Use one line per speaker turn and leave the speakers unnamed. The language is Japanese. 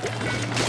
あ